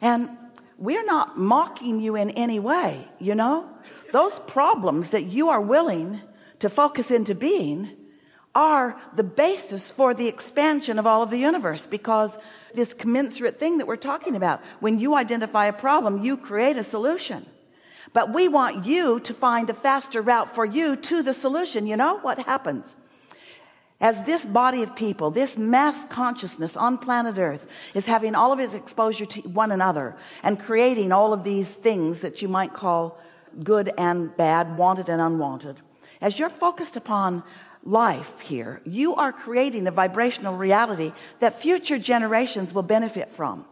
and we're not mocking you in any way you know? Those problems that you are willing to focus into being are the basis for the expansion of all of the universe because this commensurate thing that we're talking about when you identify a problem you create a solution. But we want you to find a faster route for you to the solution. You know what happens as this body of people this mass consciousness on planet earth is having all of its exposure to one another and creating all of these things that you might call good and bad wanted and unwanted. As you're focused upon life here you are creating a vibrational reality that future generations will benefit from.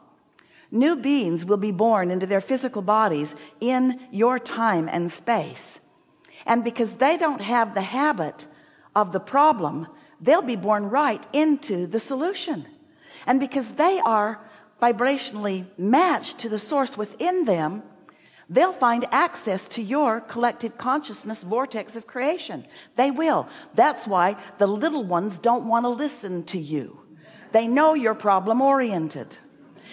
New beings will be born into their physical bodies in your time and space. And because they don't have the habit of the problem they'll be born right into the solution. And because they are vibrationally matched to the source within them they'll find access to your collective consciousness vortex of creation. They will. That's why the little ones don't want to listen to you. They know you're problem oriented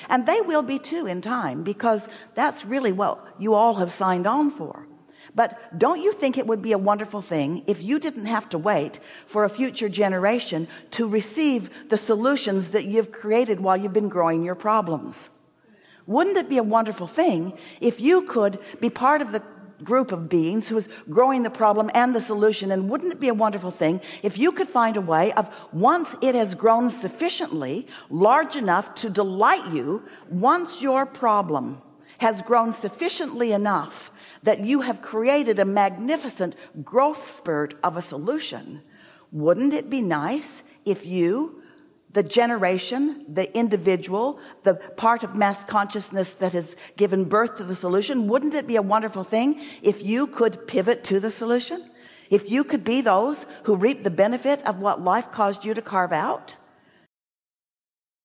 and they will be too in time because that's really what you all have signed on for but don't you think it would be a wonderful thing if you didn't have to wait for a future generation to receive the solutions that you've created while you've been growing your problems? Wouldn't it be a wonderful thing if you could be part of the group of beings who is growing the problem and the solution? And wouldn't it be a wonderful thing if you could find a way of once it has grown sufficiently large enough to delight you once your problem has grown sufficiently enough that you have created a magnificent growth spurt of a solution. Wouldn't it be nice if you the generation the individual the part of mass consciousness that has given birth to the solution wouldn't it be a wonderful thing if you could pivot to the solution? If you could be those who reap the benefit of what life caused you to carve out